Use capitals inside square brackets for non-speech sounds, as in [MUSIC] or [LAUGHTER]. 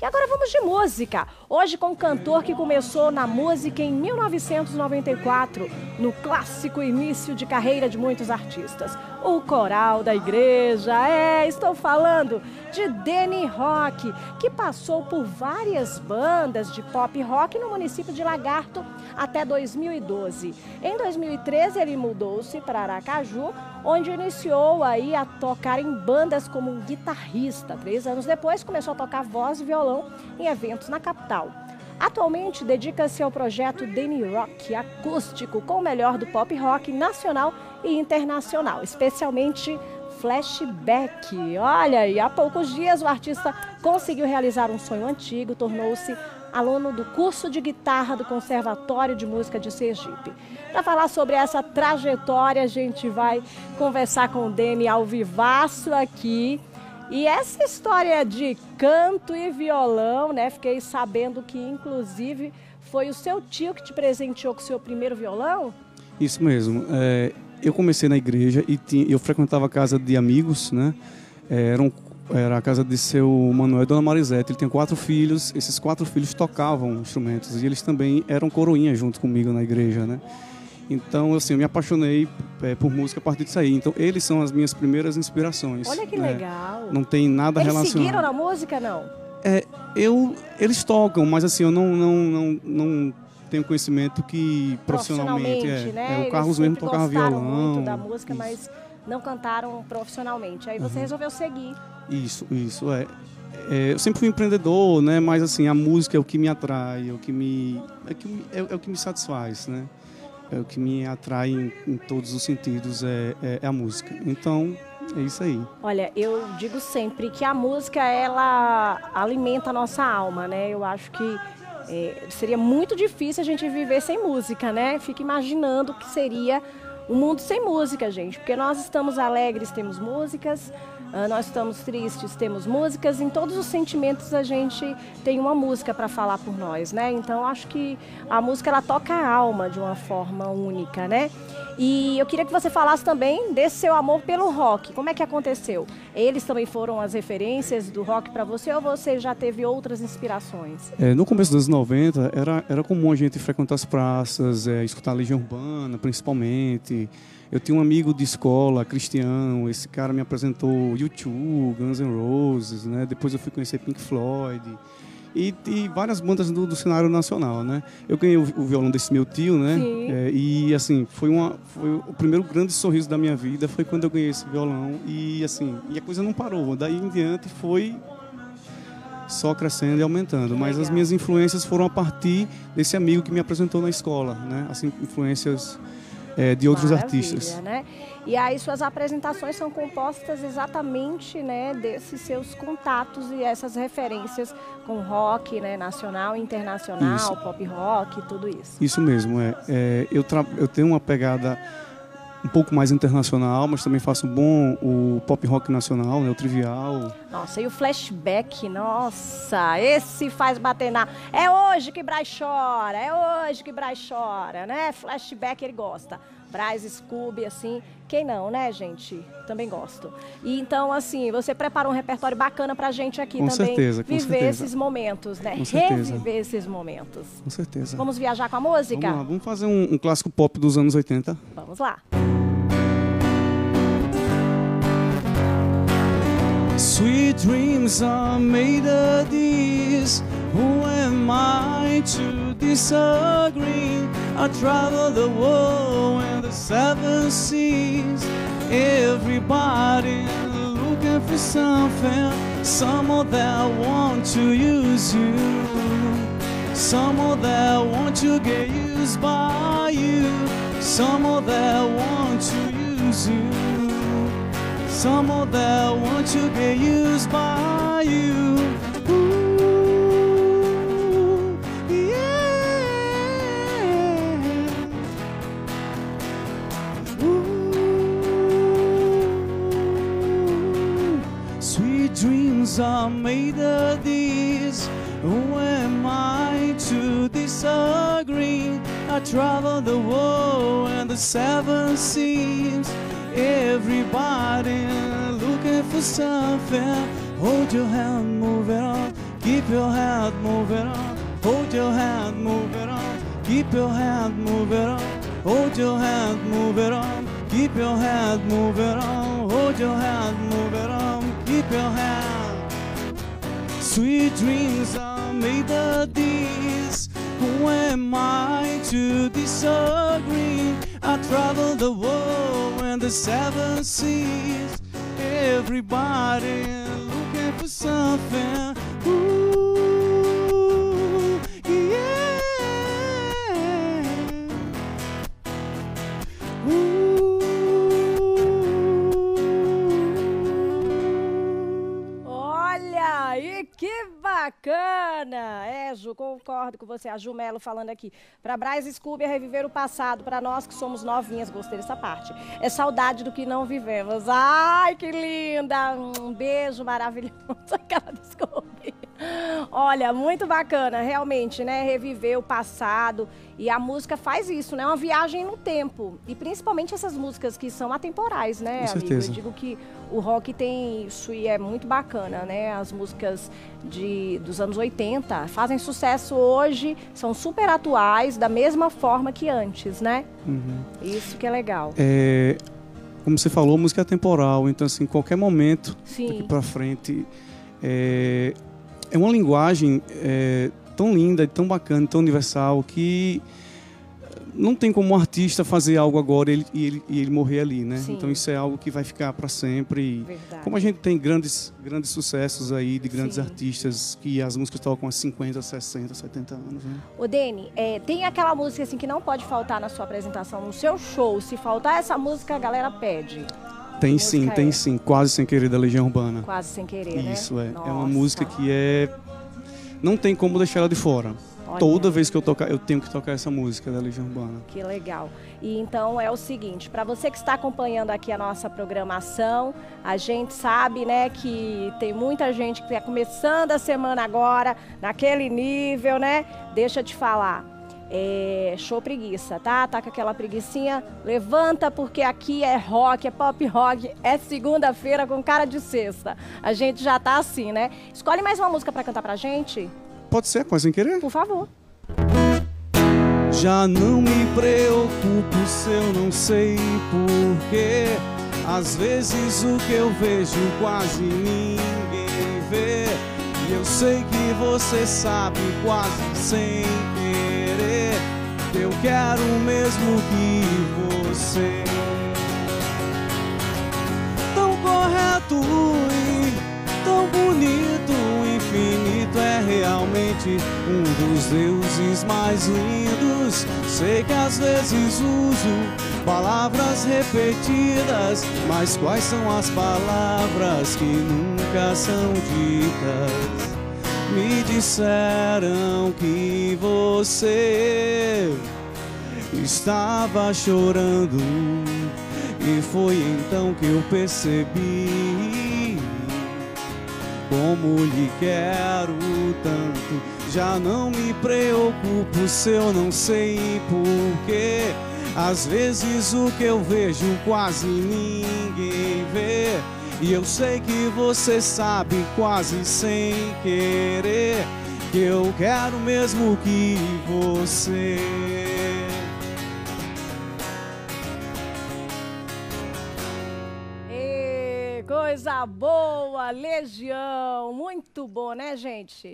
E agora vamos de música. Hoje com um cantor que começou na música em 1994, no clássico início de carreira de muitos artistas. O coral da igreja. É, estou falando de Danny Rock, que passou por várias bandas de pop rock no município de Lagarto até 2012. Em 2013 ele mudou-se para Aracaju, onde iniciou aí a tocar em bandas como um guitarrista. Três anos depois começou a tocar voz e violão em eventos na capital. Atualmente dedica-se ao projeto Danny Rock acústico, com o melhor do pop rock nacional e internacional, especialmente flashback. Olha aí, há poucos dias o artista conseguiu realizar um sonho antigo, tornou-se aluno do curso de guitarra do Conservatório de Música de Sergipe. Para falar sobre essa trajetória, a gente vai conversar com o Demi ao vivaço aqui. E essa história de canto e violão, né? Fiquei sabendo que, inclusive, foi o seu tio que te presenteou com o seu primeiro violão? Isso mesmo. É, eu comecei na igreja e tinha, eu frequentava a casa de amigos, né? É, eram era a casa de seu Manuel e Dona Marisete. Ele tem quatro filhos. Esses quatro filhos tocavam instrumentos e eles também eram coroinha junto comigo na igreja, né? Então, assim, eu me apaixonei é, por música a partir disso aí. Então, eles são as minhas primeiras inspirações. Olha que né? legal. Não tem nada eles relacionado. Eles seguiram na música, não? É, eu, eles tocam, mas assim, eu não, não, não, não tenho conhecimento que profissionalmente, profissionalmente é. né? é o Carlos mesmo tocava violão. muito da música, isso. mas não cantaram profissionalmente. Aí você uhum. resolveu seguir. Isso, isso, é. é. Eu sempre fui empreendedor, né? Mas assim, a música é o que me atrai, é o que me, é, que, é, é o que me satisfaz, né? É o que me atrai em, em todos os sentidos, é, é, é a música. Então, é isso aí. Olha, eu digo sempre que a música, ela alimenta a nossa alma, né? Eu acho que é, seria muito difícil a gente viver sem música, né? Fica imaginando o que seria o mundo sem música, gente. Porque nós estamos alegres, temos músicas, Uh, nós estamos tristes, temos músicas, em todos os sentimentos a gente tem uma música para falar por nós, né? Então acho que a música ela toca a alma de uma forma única, né? E eu queria que você falasse também desse seu amor pelo rock. Como é que aconteceu? Eles também foram as referências do rock para você ou você já teve outras inspirações? É, no começo dos anos 90 era, era comum a gente frequentar as praças, é, escutar a Legião Urbana principalmente. Eu tinha um amigo de escola, cristiano, esse cara me apresentou U2, Guns N' Roses, né? Depois eu fui conhecer Pink Floyd e, e várias bandas do, do, cenário nacional, né? Eu ganhei o, o violão desse meu tio, né? É, e assim, foi, uma, foi o primeiro grande sorriso da minha vida foi quando eu ganhei esse violão e assim, e a coisa não parou. Daí em diante foi só crescendo e aumentando. Mas as minhas influências foram a partir desse amigo que me apresentou na escola, né? Assim, influências é, de outros Maravilha, artistas. Né? E aí suas apresentações são compostas exatamente né, desses seus contatos e essas referências com rock né, nacional, internacional, isso. pop rock, tudo isso. Isso mesmo. É, é eu, eu tenho uma pegada um pouco mais internacional, mas também faço bom o pop rock nacional, né, o trivial. Nossa, e o flashback, nossa, esse faz bater na. É hoje que Braz chora, é hoje que Braz chora, né? Flashback ele gosta. Braz, Scooby, assim, quem não, né, gente? Também gosto. E então, assim, você preparou um repertório bacana pra gente aqui com também. Certeza, com viver certeza. esses momentos, né? Com certeza. Reviver esses momentos. Com certeza. Vamos viajar com a música? Vamos lá, vamos fazer um, um clássico pop dos anos 80. Vamos lá. Sweet dreams are made of these. Who am I to disagree? I travel the world and the seven seas. Everybody looking for something. Some of them want to use you. Some of them want to get used by you. Some of them want to use you. Some of them want to get used by you. Ooh, yeah. Ooh, sweet dreams are made of these. Who am I to disagree? I travel the world and the seven seas. Everybody looking for something. Hold your hand, move it on. keep your head moving on. Hold your hand, move it on. Keep your hand, move it on. Hold your hand, move it on. Keep your hand, move it on. Hold your hand, move it on. Keep your hand. Sweet dreams are made of these. Who am I to disagree? I travel the world the seven seas. Everybody looking for something. Ooh, yeah. Ooh. Olha aí, que bacana! É, Ju, concordo com você. A Ju Melo falando aqui. Para Braz Scooby é reviver o passado. Para nós que somos novinhas, gostei dessa parte. É saudade do que não vivemos. Ai, que linda! Um beijo maravilhoso. [LAUGHS] Aquela Scooby. Olha, muito bacana, realmente, né? Reviver o passado. E a música faz isso, né? Uma viagem no tempo. E principalmente essas músicas que são atemporais, né, Com amigo? certeza. Eu digo que o rock tem isso e é muito bacana, né? As músicas de, dos anos 80 fazem sucesso hoje, são super atuais, da mesma forma que antes, né? Uhum. Isso que é legal. É, como você falou, música é temporal, então assim, qualquer momento daqui Sim, para frente é, é uma linguagem é, tão linda, e tão bacana, tão universal que não tem como um artista fazer algo agora e ele, e ele, e ele morrer ali, né? Sim. Então isso é algo que vai ficar para sempre. Verdade. como a gente tem grandes, grandes sucessos aí de grandes Sim. artistas que as músicas tocam há 50, 60, 70 anos, né? Ô, Dene, é, tem aquela música assim que não pode faltar na sua apresentação, no seu show. Se faltar essa música, a galera pede. Tem sim, tem é? sim, quase sem querer da Legião Urbana. Quase sem querer, né? Isso é, é uma Nossa. música que é não tem como deixar ela de fora. Olha. Toda vez que eu tocar, eu tenho que tocar essa música da Legião Urbana. Que legal. E então é o seguinte, para você que está acompanhando aqui a nossa programação, a gente sabe, né, que tem muita gente que está começando a semana agora naquele nível, né? Deixa eu te falar. É, show preguiça, tá? Tá com aquela preguiçinha, levanta porque aqui é rock, é pop rock, é segunda-feira com cara de sexta. A gente já tá assim, né? Escolhe mais uma música para cantar pra gente, Pode ser, quase sem querer? por favor. Já não me preocupo se eu não sei porquê. Às vezes o que eu vejo quase ninguém vê. E eu sei que você sabe quase sem querer. que Eu quero o mesmo que você. Tão correto e tão bonito, infinito é realmente um dos deuses mais lindos. Sei que às vezes uso palavras repetidas, mas quais são as palavras que nunca são ditas? Me disseram que você estava chorando e foi então que eu percebi como lhe quero tanto. Já não me preocupo se eu não sei porquê. Às vezes o que eu vejo quase ninguém vê. E eu sei que você sabe quase sem querer que eu quero mesmo que você. Coisa boa, Legião, muito bom, né, gente?